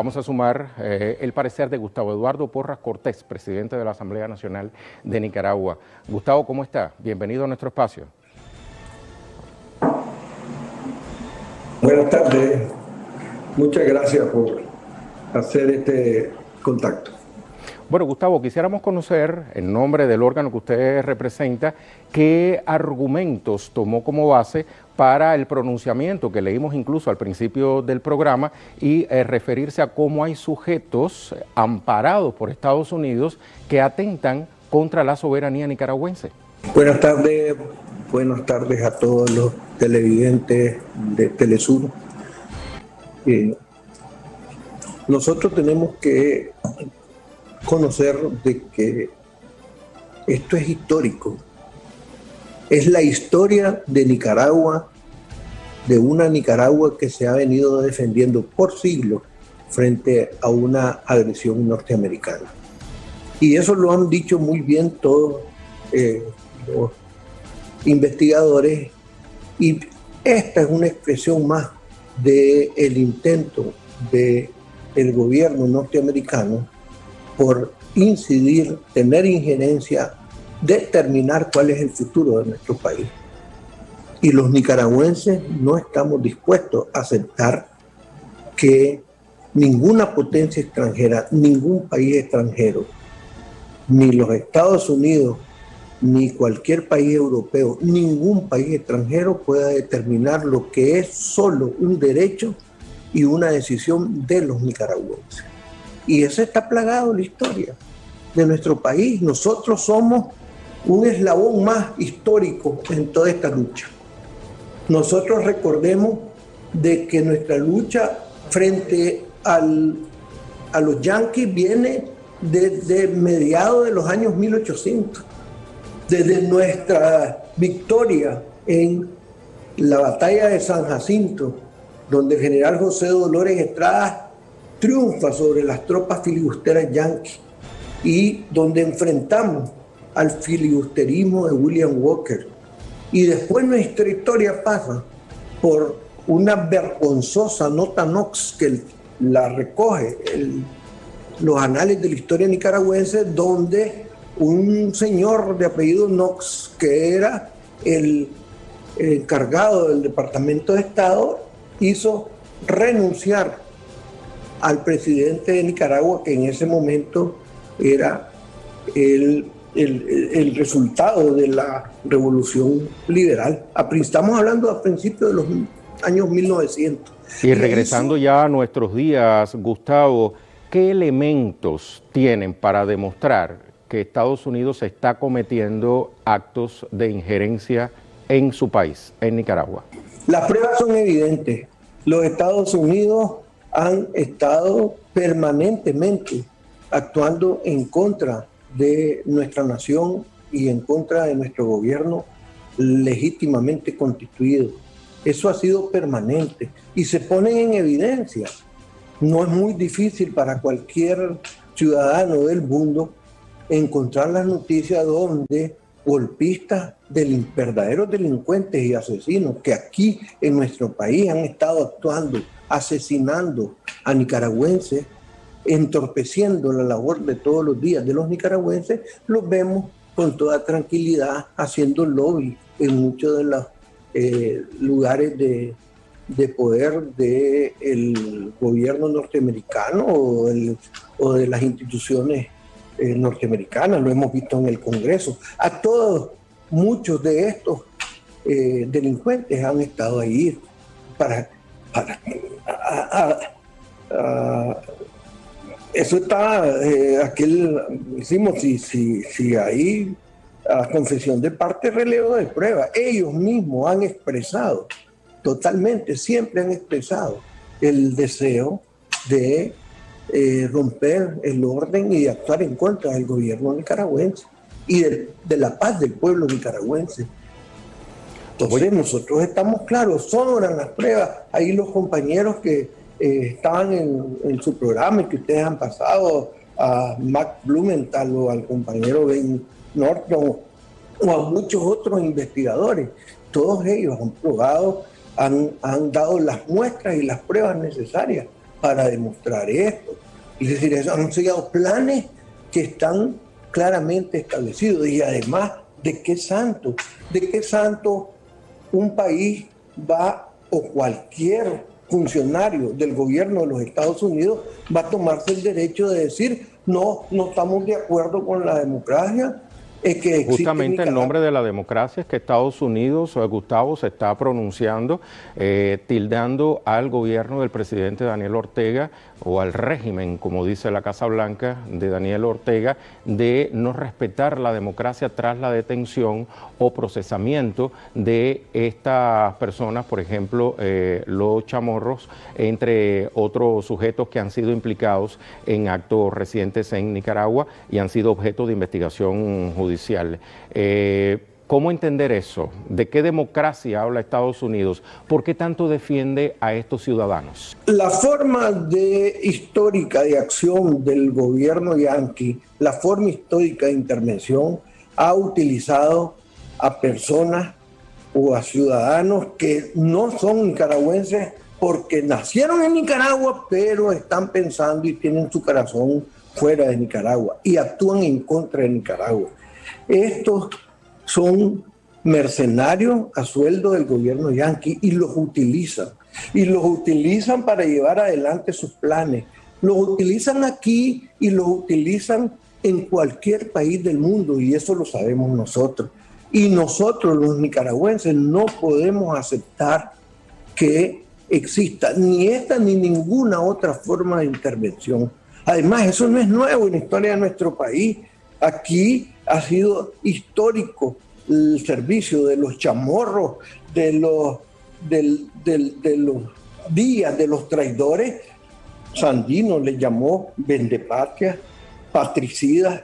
vamos a sumar eh, el parecer de Gustavo Eduardo Porras Cortés, presidente de la Asamblea Nacional de Nicaragua. Gustavo, ¿cómo está? Bienvenido a nuestro espacio. Buenas tardes. Muchas gracias por hacer este contacto. Bueno, Gustavo, quisiéramos conocer, en nombre del órgano que usted representa, qué argumentos tomó como base para el pronunciamiento que leímos incluso al principio del programa y eh, referirse a cómo hay sujetos amparados por Estados Unidos que atentan contra la soberanía nicaragüense. Buenas tardes, buenas tardes a todos los televidentes de Telesur. Eh, nosotros tenemos que conocer de que esto es histórico. Es la historia de Nicaragua, de una Nicaragua que se ha venido defendiendo por siglos frente a una agresión norteamericana. Y eso lo han dicho muy bien todos eh, los investigadores y esta es una expresión más del el intento del el gobierno norteamericano por incidir, tener injerencia, determinar cuál es el futuro de nuestro país. Y los nicaragüenses no estamos dispuestos a aceptar que ninguna potencia extranjera, ningún país extranjero, ni los Estados Unidos, ni cualquier país europeo, ningún país extranjero pueda determinar lo que es solo un derecho y una decisión de los nicaragüenses. Y eso está plagado en la historia de nuestro país. Nosotros somos un eslabón más histórico en toda esta lucha. Nosotros recordemos de que nuestra lucha frente al, a los yanquis viene desde mediados de los años 1800, desde nuestra victoria en la batalla de San Jacinto, donde el general José Dolores Estrada triunfa sobre las tropas filibusteras yanquis y donde enfrentamos al filibusterismo de William Walker. Y después nuestra historia pasa por una vergonzosa nota Knox que la recoge los anales de la historia nicaragüense, donde un señor de apellido Knox, que era el encargado del Departamento de Estado, hizo renunciar al presidente de Nicaragua, que en ese momento era el, resultado de la revolución liberal. Estamos hablando a principios de los años 1900. Y regresando ya a nuestros días, Gustavo, ¿qué elementos tienen para demostrar que Estados Unidos está cometiendo actos de injerencia en su país, en Nicaragua? Las pruebas son evidentes. Los Estados Unidos han estado permanentemente actuando en contra de nuestra nación y en contra de nuestro gobierno legítimamente constituido. Eso ha sido permanente y se pone en evidencia. No es muy difícil para cualquier ciudadano del mundo encontrar las noticias donde golpistas, verdaderos delincuentes y asesinos que aquí en nuestro país han estado actuando asesinando a nicaragüenses, entorpeciendo la labor de todos los días de los nicaragüenses, los vemos con toda tranquilidad haciendo lobby en muchos de los eh, lugares de, poder del gobierno norteamericano o, de las instituciones eh, norteamericanas, lo hemos visto en el Congreso. A todos, muchos de estos eh, delincuentes han estado ahí para eso está, eh, aquel, decimos, si, si, si hay confesión de parte, relevo de prueba. Ellos mismos han expresado, totalmente, siempre han expresado el deseo de eh, romper el orden y de actuar en contra del gobierno nicaragüense y de la paz del pueblo nicaragüense. Entonces nosotros estamos claros, sobran las pruebas. Ahí los compañeros que eh, estaban en, su programa y que ustedes han pasado, a Mac Blumenthal o al compañero Ben Norton o a muchos otros investigadores, todos ellos han probado, han, han dado las muestras y las pruebas necesarias para demostrar esto. Es decir, han sido planes que están claramente establecidos y además, ¿de qué santo? ¿De qué santo un país va o cualquier funcionario del gobierno de los Estados Unidos va a tomarse el derecho de decir, no, no estamos de acuerdo con la democracia, que Justamente en nombre de la democracia es que Estados Unidos, eh, Gustavo, se está pronunciando, eh, tildando al gobierno del presidente Daniel Ortega o al régimen, como dice la Casa Blanca de Daniel Ortega, de no respetar la democracia tras la detención o procesamiento de estas personas, por ejemplo, eh, los chamorros, entre otros sujetos que han sido implicados en actos recientes en Nicaragua y han sido objeto de investigación judicial. Eh, ¿Cómo entender eso? ¿De qué democracia habla Estados Unidos? ¿Por qué tanto defiende a estos ciudadanos? La forma de, histórica de acción del gobierno yanqui, la forma histórica de intervención, ha utilizado a personas o a ciudadanos que no son nicaragüenses porque nacieron en Nicaragua, pero están pensando y tienen su corazón fuera de Nicaragua y actúan en contra de Nicaragua. Estos son mercenarios a sueldo del gobierno yanqui y los utilizan. Y los utilizan para llevar adelante sus planes. Los utilizan aquí y los utilizan en cualquier país del mundo y eso lo sabemos nosotros. Y nosotros los nicaragüenses no podemos aceptar que exista ni esta ni ninguna otra forma de intervención. Además, eso no es nuevo en la historia de nuestro país. Aquí ha sido histórico el servicio de los chamorros, de los, días de los traidores. Sandino le llamó vendepatria, patricidas,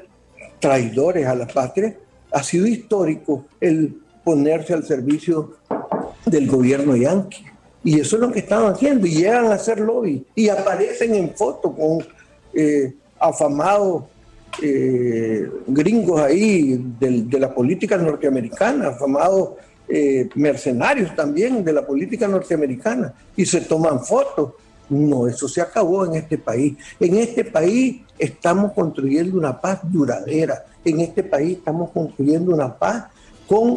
traidores a la patria. Ha sido histórico el ponerse al servicio del gobierno yanqui. Y eso es lo que están haciendo. Y llegan a hacer lobby. Y aparecen en foto con eh, afamados eh, gringos ahí de la política norteamericana, afamados eh, mercenarios también de la política norteamericana, y se toman fotos. No, eso se acabó en este país. En este país estamos construyendo una paz duradera. En este país estamos construyendo una paz con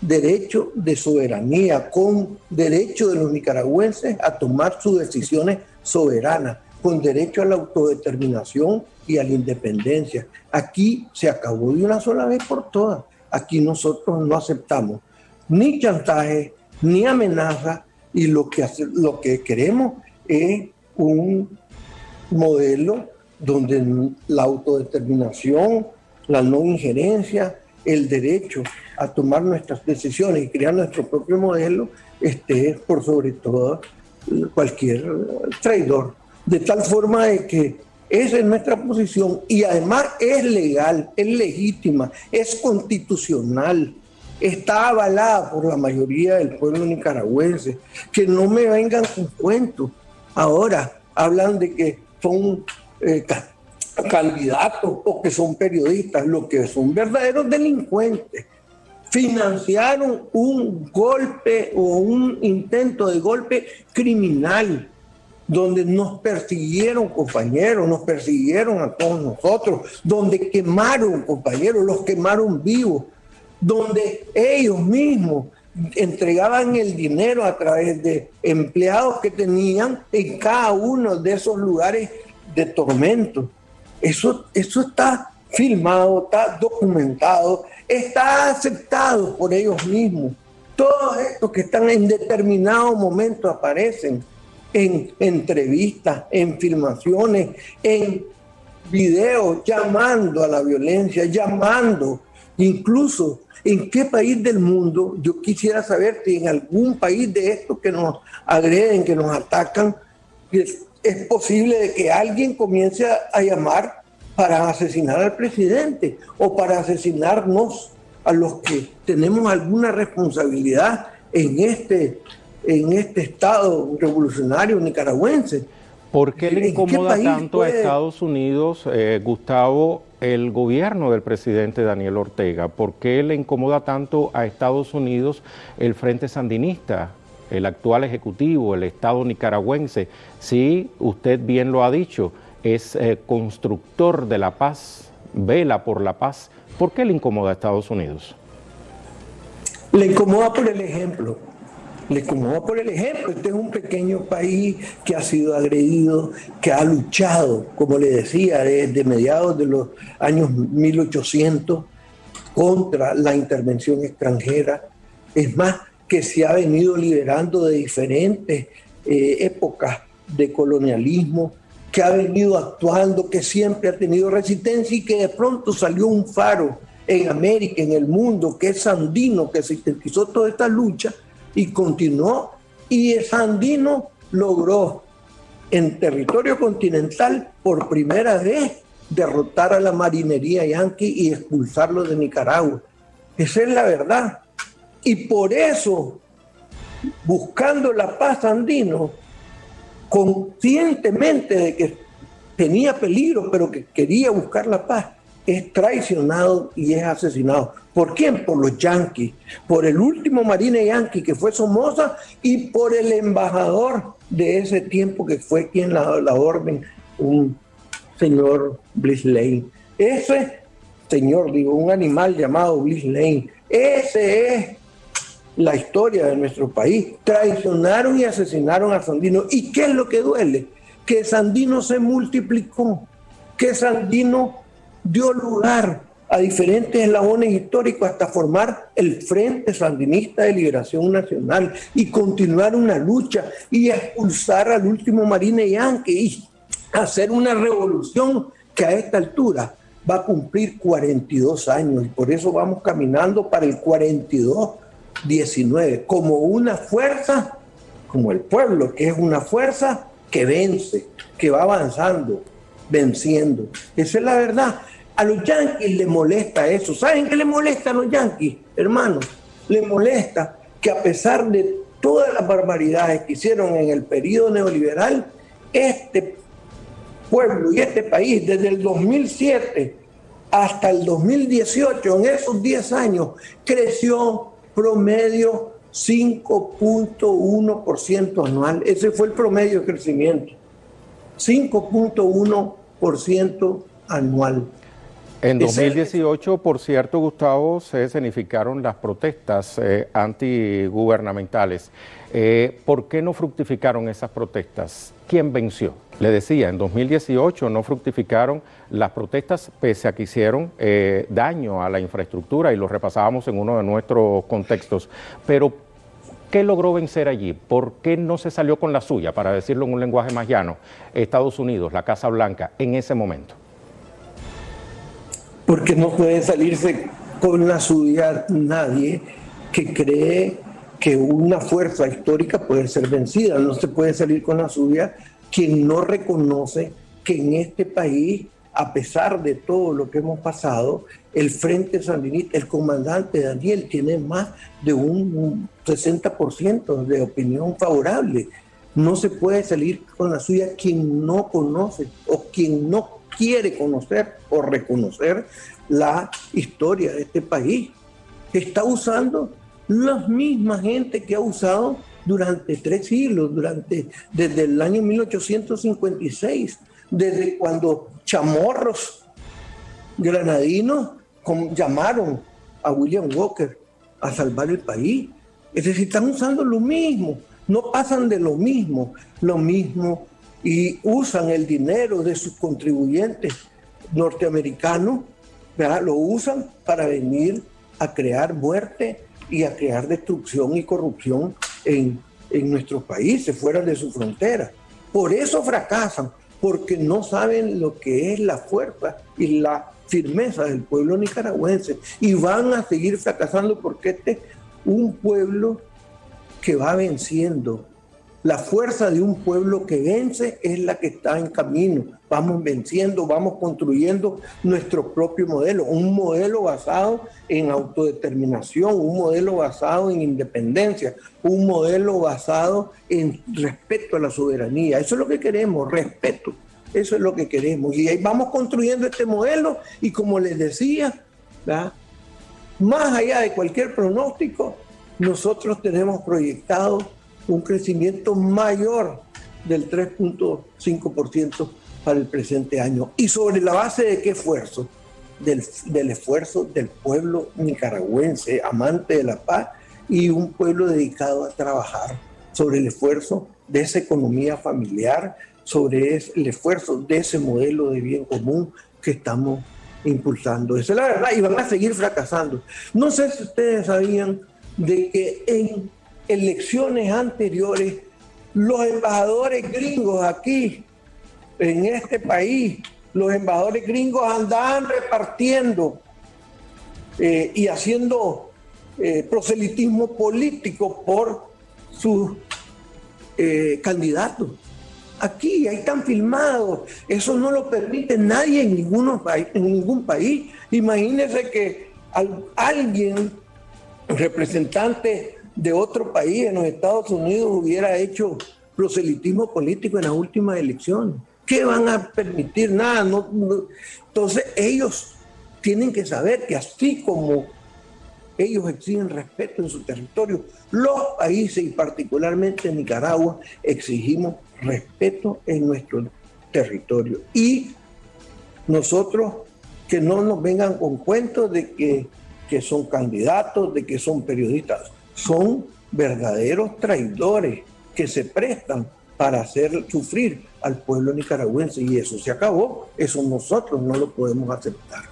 derecho de soberanía, con derecho de los nicaragüenses a tomar sus decisiones soberanas con derecho a la autodeterminación y a la independencia. Aquí se acabó de una sola vez por todas. Aquí nosotros no aceptamos ni chantaje, ni amenaza, y lo que, lo que queremos es un modelo donde la autodeterminación, la no injerencia, el derecho a tomar nuestras decisiones y crear nuestro propio modelo esté por sobre todo cualquier traidor de tal forma de que esa es nuestra posición y además es legal, es legítima, es constitucional, está avalada por la mayoría del pueblo nicaragüense. Que no me vengan con cuentos. Ahora hablan de que son eh, candidatos o que son periodistas, lo que son verdaderos delincuentes. Financiaron un golpe o un intento de golpe criminal donde nos persiguieron compañeros, nos persiguieron a todos nosotros, donde quemaron compañeros, los quemaron vivos, donde ellos mismos entregaban el dinero a través de empleados que tenían en cada uno de esos lugares de tormento. Eso, eso está filmado, está documentado, está aceptado por ellos mismos. Todos estos que están en determinado momento aparecen en entrevistas, en filmaciones, en videos, llamando a la violencia, llamando, incluso en qué país del mundo, yo quisiera saber si en algún país de estos que nos agreden, que nos atacan, es, es posible de que alguien comience a, a llamar para asesinar al presidente o para asesinarnos a los que tenemos alguna responsabilidad en este en este Estado revolucionario nicaragüense. ¿Por qué le incomoda tanto a Estados Unidos, eh, Gustavo, el gobierno del presidente Daniel Ortega? ¿Por qué le incomoda tanto a Estados Unidos el Frente Sandinista? el actual Ejecutivo, el Estado nicaragüense, si usted bien lo ha dicho, es eh, constructor de la paz, vela por la paz, ¿por qué le incomoda a Estados Unidos? Le incomoda por el ejemplo. Le incomoda por el ejemplo. Este es un pequeño país que ha sido agredido, que ha luchado, como le decía, desde mediados de los años 1800 contra la intervención extranjera. Es más, que se ha venido liberando de diferentes eh, épocas de colonialismo, que ha venido actuando, que siempre ha tenido resistencia y que de pronto salió un faro en América, en el mundo, que es Sandino, que sintetizó toda esta lucha y continuó. Y Sandino logró en territorio continental por primera vez derrotar a la marinería yanqui y expulsarlo de Nicaragua. Esa es la verdad. Y por eso, buscando la paz andino, conscientemente de que tenía peligro, pero que quería buscar la paz, es traicionado y es asesinado. ¿Por quién? Por los yanquis, por el último marine yanqui que fue Somoza y por el embajador de ese tiempo que fue quien la, la orden, un señor Bliss. Ese señor, digo, un animal llamado Bliss Lane, ese es la historia de nuestro país. Traicionaron y asesinaron a Sandino. ¿Y qué es lo que duele? Que Sandino se multiplicó, que Sandino dio lugar a diferentes eslabones históricos hasta formar el Frente Sandinista de Liberación Nacional y continuar una lucha y expulsar al último Marine Yankee y hacer una revolución que a esta altura va a cumplir 42 años y por eso vamos caminando para el 42 19 como una fuerza, como el pueblo, que es una fuerza que vence, que va avanzando, venciendo. Esa es la verdad. A los yanquis les molesta eso. ¿Saben qué les molesta a los yanquis, hermanos? Les molesta que a pesar de todas las barbaridades que hicieron en el periodo neoliberal, este pueblo y este país desde el 2007 hasta el 2018, en esos 10 años, creció promedio 5.1% anual. Ese fue el promedio de crecimiento. 5.1% anual. En 2018, por cierto, Gustavo, se escenificaron las protestas eh, antigubernamentales. Eh, ¿Por qué no fructificaron esas protestas? ¿Quién venció? Le decía, en 2018 no fructificaron las protestas pese a que hicieron eh, daño a la infraestructura y lo repasábamos en uno de nuestros contextos. Pero, ¿qué logró vencer allí? ¿Por qué no se salió con la suya, para decirlo en un lenguaje más llano, Estados Unidos, la Casa Blanca, en ese momento? Porque no puede salirse con la suya nadie que cree que una fuerza histórica puede ser vencida. No se puede salir con la suya quien no reconoce que en este país, a pesar de todo lo que hemos pasado, el Frente Sandinista, el comandante Daniel tiene más de un 60% de opinión favorable. No se puede salir con la suya quien no conoce o quien no quiere conocer o reconocer la historia de este país. Está usando la misma gente que ha usado durante tres siglos, durante, desde el año 1856, desde cuando chamorros granadinos llamaron a William Walker a salvar el país. Es decir, están usando lo mismo, no pasan de lo mismo, lo mismo, y usan el dinero de sus contribuyentes norteamericanos, lo usan para venir a crear muerte y a crear destrucción y corrupción en, en nuestros países, fuera de su frontera. Por eso fracasan, porque no saben lo que es la fuerza y la firmeza del pueblo nicaragüense. Y van a seguir fracasando porque este es un pueblo que va venciendo, la fuerza de un pueblo que vence es la que está en camino. Vamos venciendo, vamos construyendo nuestro propio modelo, un modelo basado en autodeterminación, un modelo basado en independencia, un modelo basado en respeto a la soberanía. Eso es lo que queremos, respeto. Eso es lo que queremos. Y ahí vamos construyendo este modelo y como les decía, más allá de cualquier pronóstico, nosotros tenemos proyectado un crecimiento mayor del 3.5% para el presente año. ¿Y sobre la base de qué esfuerzo? Del, del, esfuerzo del pueblo nicaragüense, amante de la paz y un pueblo dedicado a trabajar, sobre el esfuerzo de esa economía familiar, sobre el esfuerzo de ese modelo de bien común que estamos impulsando. Esa es la verdad y van a seguir fracasando. No sé si ustedes sabían de que en elecciones anteriores los embajadores gringos aquí, en este país, los embajadores gringos andaban repartiendo eh, y haciendo eh, proselitismo político por sus eh, candidatos. Aquí, ahí están filmados. Eso no lo permite nadie en, ninguno, en ningún país. Imagínense que alguien, representante de otro país en los Estados Unidos, hubiera hecho proselitismo político en las últimas elecciones. ¿Qué van a permitir? Nada. Entonces ellos tienen que saber que así como ellos exigen respeto en su territorio, los países y particularmente Nicaragua exigimos respeto en nuestro territorio. Y nosotros que no nos vengan con cuentos de que, que son candidatos, de que son periodistas, son verdaderos traidores que se prestan para hacer sufrir al pueblo nicaragüense y eso se acabó, eso nosotros no lo podemos aceptar.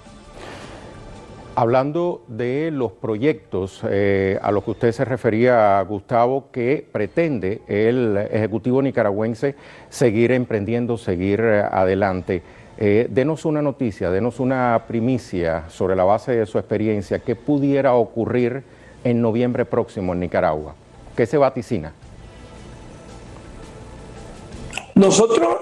Hablando de los proyectos eh, a los que usted se refería, Gustavo, que pretende el Ejecutivo nicaragüense seguir emprendiendo, seguir eh, adelante. Eh, denos una noticia, denos una primicia sobre la base de su experiencia. ¿Qué pudiera ocurrir en noviembre próximo en Nicaragua? ¿Qué se vaticina? Nosotros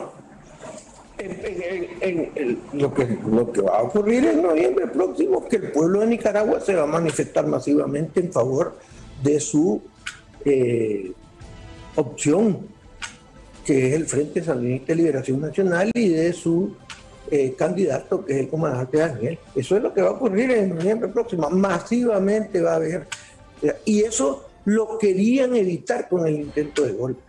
en, lo, que, lo que va a ocurrir en noviembre próximo es que el pueblo de Nicaragua se va a manifestar masivamente en favor de su eh, opción, que es el Frente Sandinista de Liberación Nacional y de su eh, candidato, que es el comandante Daniel. Eso es lo que va a ocurrir en noviembre próximo. Masivamente va a haber. Y eso lo querían evitar con el intento de golpe.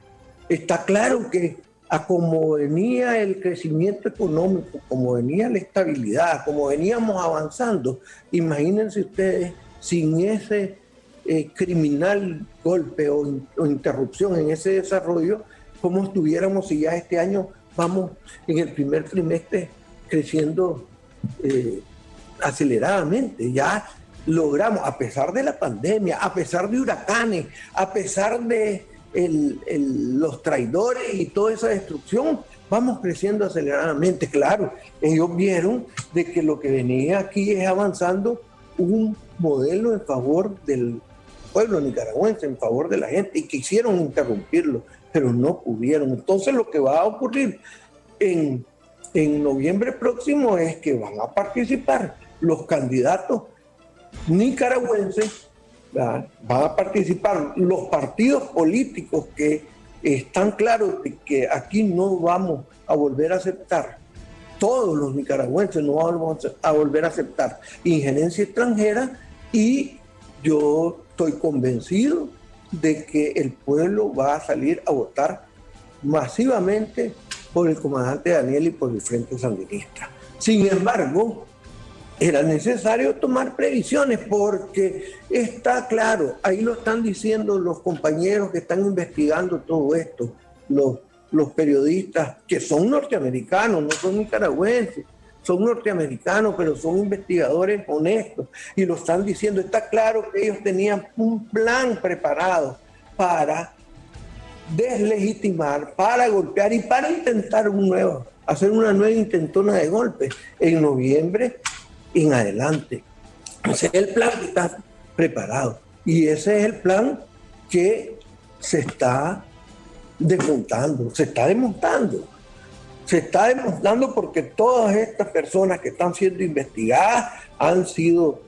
Está claro que a como venía el crecimiento económico, como venía la estabilidad, como veníamos avanzando, imagínense ustedes sin ese eh, criminal golpe o, interrupción en ese desarrollo, cómo estuviéramos si ya este año vamos en el primer trimestre creciendo eh, aceleradamente. Ya logramos, a pesar de la pandemia, a pesar de huracanes, a pesar de los traidores y toda esa destrucción, vamos creciendo aceleradamente. Claro, ellos vieron de que lo que venía aquí es avanzando un modelo en favor del pueblo nicaragüense, en favor de la gente, y quisieron interrumpirlo, pero no pudieron. Entonces lo que va a ocurrir en, en noviembre próximo es que van a participar los candidatos nicaragüenses van a participar los partidos políticos que están claros de que aquí no vamos a volver a aceptar, todos los nicaragüenses no vamos a volver a aceptar injerencia extranjera y yo estoy convencido de que el pueblo va a salir a votar masivamente por el comandante Daniel y por el Frente Sandinista. Sin embargo, era necesario tomar previsiones porque está claro, ahí lo están diciendo los compañeros que están investigando todo esto, los, los periodistas que son norteamericanos, no son nicaragüenses, son norteamericanos, pero son investigadores honestos y lo están diciendo. Está claro que ellos tenían un plan preparado para deslegitimar, para golpear y para intentar un nuevo, hacer una nueva intentona de golpe. En noviembre en adelante. Ese es el plan que está preparado. Y ese es el plan que se está desmontando, se está desmontando. Se está demostrando porque todas estas personas que están siendo investigadas han sido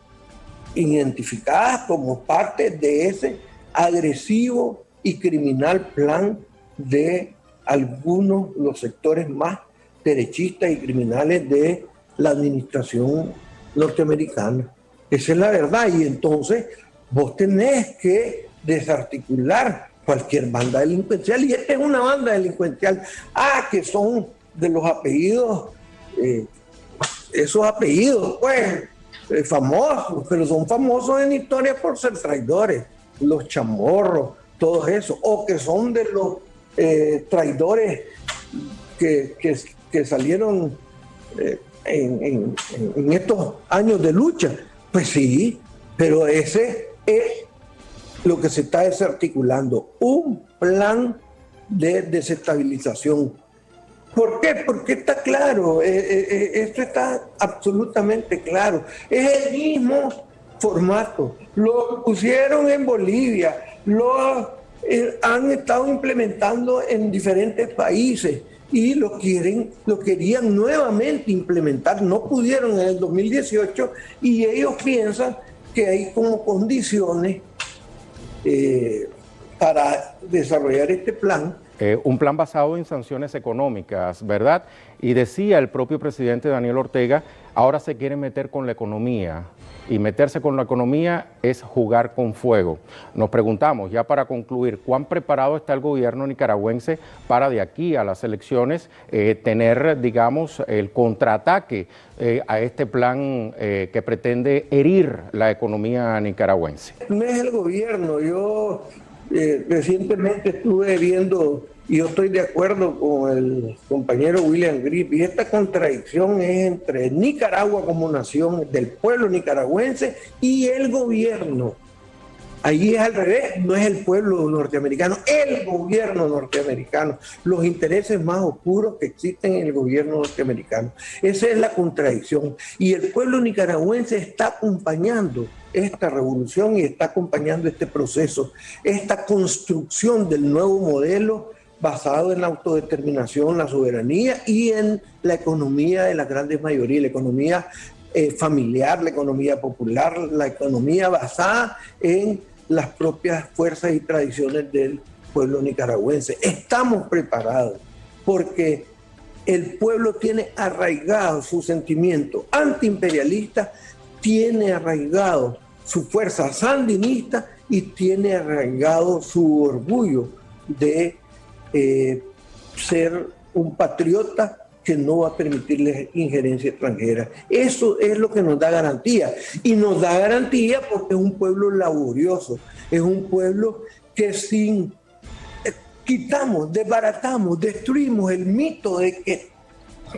identificadas como parte de ese agresivo y criminal plan de algunos los sectores más derechistas y criminales de la administración norteamericana. Esa es la verdad. Y entonces vos tenés que desarticular cualquier banda delincuencial. Y esta es una banda delincuencial. Ah, que son de los apellidos, eh, esos apellidos, pues, eh, famosos, pero son famosos en historia por ser traidores. Los chamorros, todos esos. O que son de los eh, traidores que, que, salieron en, estos años de lucha. Pues sí, pero ese es lo que se está desarticulando, un plan de desestabilización. ¿Por qué? Porque está claro, eh, eh, eh, esto está absolutamente claro. Es el mismo formato. Lo pusieron en Bolivia, lo han estado implementando en diferentes países y lo quieren, lo querían nuevamente implementar. No pudieron en el 2018 y ellos piensan que hay como condiciones eh, para desarrollar este plan. Eh, un plan basado en sanciones económicas, ¿verdad? Y decía el propio presidente Daniel Ortega, ahora se quiere meter con la economía y meterse con la economía es jugar con fuego. Nos preguntamos, ya para concluir, ¿cuán preparado está el gobierno nicaragüense para de aquí a las elecciones eh, tener, digamos, el contraataque eh, a este plan eh, que pretende herir la economía nicaragüense? No es el gobierno, yo recientemente estuve viendo y yo estoy de acuerdo con el compañero William Grip. Y esta contradicción es entre Nicaragua como nación, del pueblo nicaragüense y el gobierno. Allí es al revés, no es el pueblo norteamericano, el gobierno norteamericano, los intereses más oscuros que existen en el gobierno norteamericano. Esa es la contradicción. Y el pueblo nicaragüense está acompañando esta revolución y está acompañando este proceso, esta construcción del nuevo modelo basado en la autodeterminación, la soberanía y en la economía de las grandes mayorías, la economía eh, familiar, la economía popular, la economía basada en las propias fuerzas y tradiciones del pueblo nicaragüense. Estamos preparados porque el pueblo tiene arraigado su sentimiento antiimperialista, tiene arraigado su fuerza sandinista y tiene arraigado su orgullo de eh, ser un patriota que no va a permitirle injerencia extranjera. Eso es lo que nos da garantía. Y nos da garantía porque es un pueblo laborioso, es un pueblo que sin eh, quitamos, desbaratamos, destruimos el mito de que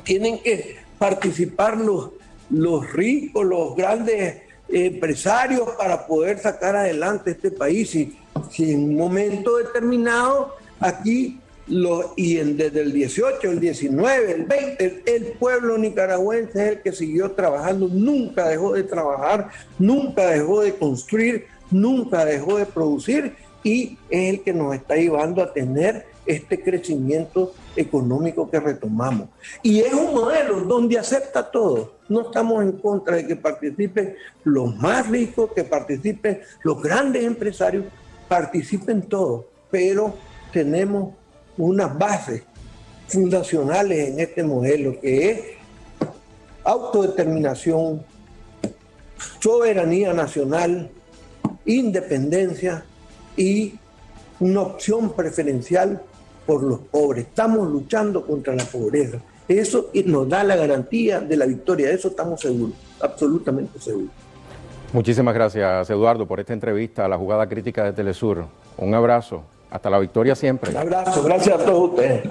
tienen que participar los, los ricos, los grandes empresarios para poder sacar adelante este país. Y si en un momento determinado aquí lo, y desde el 18, el 19, el 20, el, pueblo nicaragüense es el que siguió trabajando, nunca dejó de trabajar, nunca dejó de construir, nunca dejó de producir y es el que nos está llevando a tener este crecimiento económico que retomamos. Y es un modelo donde acepta todo. No estamos en contra de que participen los más ricos, que participen los grandes empresarios, participen todos, pero tenemos unas bases fundacionales en este modelo, que es autodeterminación, soberanía nacional, independencia y una opción preferencial por los pobres. Estamos luchando contra la pobreza. Eso nos da la garantía de la victoria. De eso estamos seguros, absolutamente seguros. Muchísimas gracias, Eduardo, por esta entrevista a la jugada crítica de Telesur. Un abrazo. Hasta la victoria siempre. Un abrazo, gracias a todos ustedes.